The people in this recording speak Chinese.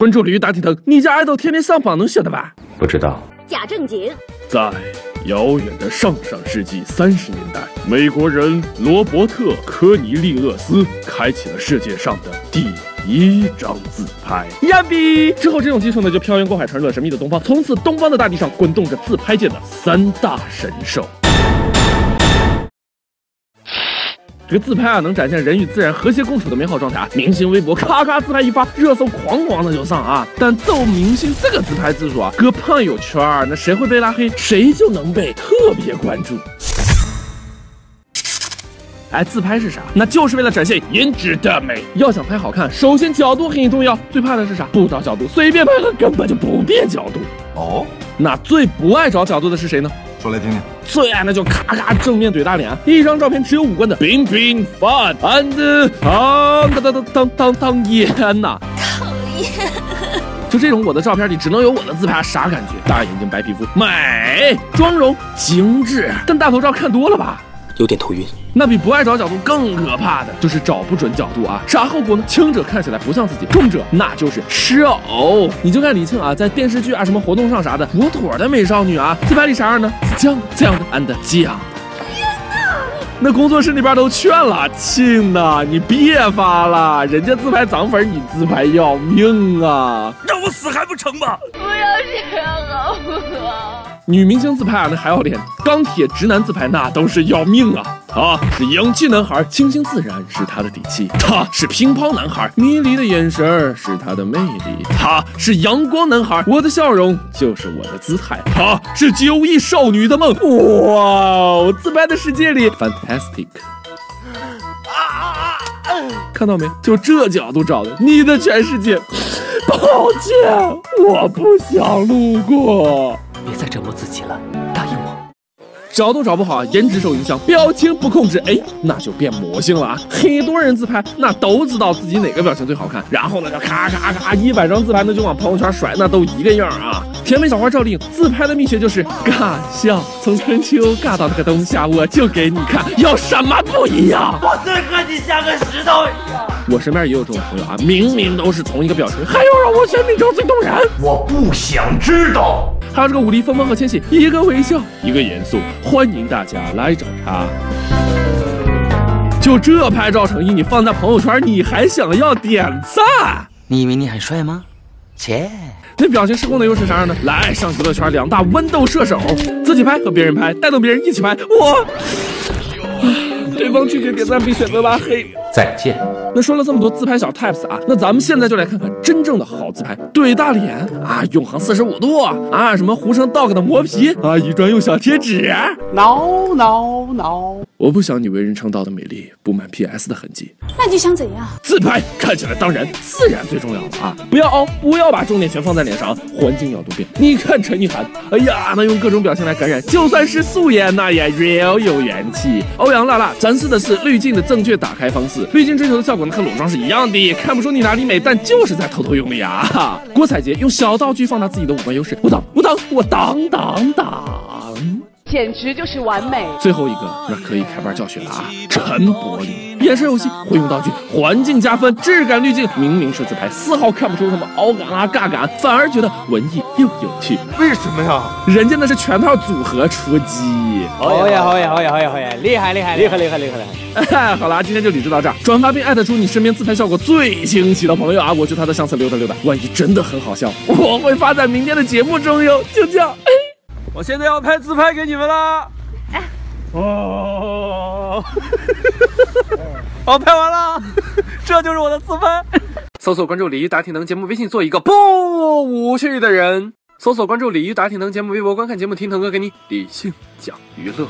关注鲤鱼打铁疼，你家爱豆天天上榜能晓得吧？不知道。假正经。在遥远的上上世纪三十年代，美国人罗伯特·科尼利厄斯开启了世界上的第一张自拍。呀比！之后这种技术呢就漂洋过海传入了神秘的东方，从此东方的大地上滚动着自拍界的三大神兽。这个自拍啊，能展现人与自然和谐共处的美好状态。明星微博咔咔自拍一发，热搜哐哐的就上啊。但揍明星这个自拍技术啊，搁朋友圈那谁会被拉黑，谁就能被特别关注。哎，自拍是啥？那就是为了展现颜值的美。要想拍好看，首先角度很重要。最怕的是啥？不找角度，随便拍个根本就不变角度。哦，那最不爱找角度的是谁呢？说来听听。最爱的就咔咔正面怼大脸，一张照片只有五官的冰冰 fun and 当当当当当当烟呐！讨厌。就这种我的照片里只能有我的自拍，啥感觉？大眼睛、白皮肤、美、妆容、精致。但大头照看多了吧？有点头晕。那比不爱找角度更可怕的就是找不准角度啊！啥后果呢？轻者看起来不像自己，重者那就是吃偶。你就看李沁啊，在电视剧啊、什么活动上啥的，妥妥的美少女啊，自拍里啥样呢？这样这样的，and 这样。天哪！那工作室那边都劝了，亲呐，你别发了，人家自拍涨粉，你自拍要命啊！让我死还不成吗？不要这样好不好？女明星自拍啊，那还要脸；钢铁直男自拍那都是要命啊！他是洋气男孩，清新自然是他的底气；他是乒乓男孩，迷离的眼神是他的魅力；他是阳光男孩，我的笑容就是我的姿态；他是九亿少女的梦。哇哦，自拍的世界里，fantastic！啊看到没？就这角度照的，你的全世界。抱歉，我不想路过。角度找不好，颜值受影响，表情不控制，哎，那就变魔性了啊！很多人自拍，那都知道自己哪个表情最好看，然后呢就咔咔咔一百张自拍，那就往朋友圈甩，那都一个样啊！甜美小花赵丽颖自拍的秘诀就是尬笑，从春秋尬到那个冬夏，我就给你看，有什么不一样？我最和你像个石头一样。我身边也有这种朋友啊，明明都是同一个表情，还要让我选哪张最动人？我不想知道。还有这个武力峰峰和千玺，一个微笑，一个严肃，欢迎大家来找茬。就这拍照诚意，你放在朋友圈，你还想要点赞？你以为你很帅吗？切！那表情失控的又是啥样的？来上娱乐圈两大豌豆射手，自己拍和别人拍，带动别人一起拍。我，对方拒绝点赞并选择拉黑。再见。那说了这么多自拍小 tips 啊，那咱们现在就来看看真正的好自拍。怼大脸啊，永恒四十五度啊，什么胡生 dog 的磨皮啊，一专用小贴纸。挠挠挠。我不想你为人称道的美丽布满 PS 的痕迹。那你想怎样？自拍看起来当然自然最重要了啊！不要凹，不要把重点全放在脸上，环境要多变。你看陈意涵，哎呀，那用各种表情来感染，就算是素颜那也 real 有元气。欧阳娜娜展示的是滤镜的正确打开方式。滤镜追求的效果呢和裸妆是一样的，看不出你哪里美，但就是在偷偷用力啊！郭采洁用小道具放大自己的五官优势，我挡我挡我挡挡挡，简直就是完美。最后一个那可以开班教学了啊！陈柏霖。眼神游戏会用道具，环境加分，质感滤镜，明明是自拍，丝毫看不出什么凹感啊、尬感，反而觉得文艺又有趣。为什么呀？人家那是全套组合出击。好呀好呀好呀好呀好呀，厉害厉害厉害厉害厉害厉害！好啦，今天就理智到这儿。转发并艾特出你身边自拍效果最清晰的朋友啊，我去他的相册溜达溜达，万一真的很好笑，我会发在明天的节目中哟。就这样，我现在要拍自拍给你们啦！哎。哦，我，拍完了，这就是我的自拍。搜索关注“鲤鱼打铁能”节目微信，做一个不无趣的人。搜索关注“鲤鱼打铁能”节目微博，观看节目，听腾哥给你理性讲娱乐。